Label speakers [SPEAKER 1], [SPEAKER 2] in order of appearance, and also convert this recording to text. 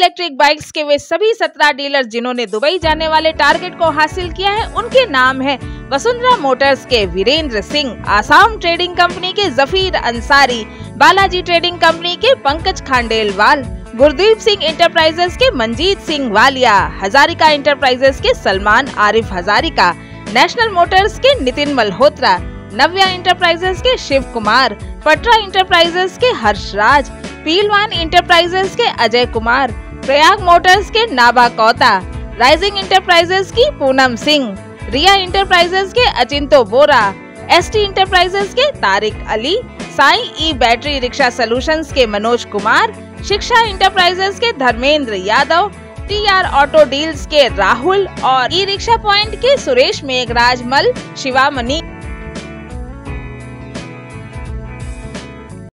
[SPEAKER 1] Electric bikes के वे सभी सत्रह डीलर जिन्होंने दुबई जाने वाले टारगेट को हासिल किया है, उनके नाम है वसुंधरा मोटर्स के वीरेंद्र सिंह, आसाम ट्रेडिंग कंपनी के जफीर अंसारी, बालाजी ट्रेडिंग कंपनी के पंकज खांडेलवाल, गुरदीप सिंह इंटरप्राइजेस के मंजीत सिंह वालिया, हजारिका इंटरप्राइजेस के सलमान आरिफ हजारिका नेशनल मोटर्स के नितिन मल्होत्रा, नव्या इंटरप्राइजेस के शिव कुमार, पटरा इंटरप्राइजेस के हर्षराज, पीलवान इंटरप्राइजेस के अजय कुमार प्रयाग मोटर्स के नाबा कौता राइजिंग इंटरप्राइजेस की पूनम सिंह, रिया इंटरप्राइजेस के Achinto Bora S T enterprises के Tariq Ali, Sai E battery rickshaw solutions के मनोज कुमार, शिक्षा इंटरप्राइजेस के Dharmendra Yadav T R auto deals के राहुल और ई रिक्शा पॉइंट के सुरेश मेघराज मल शिवामणि।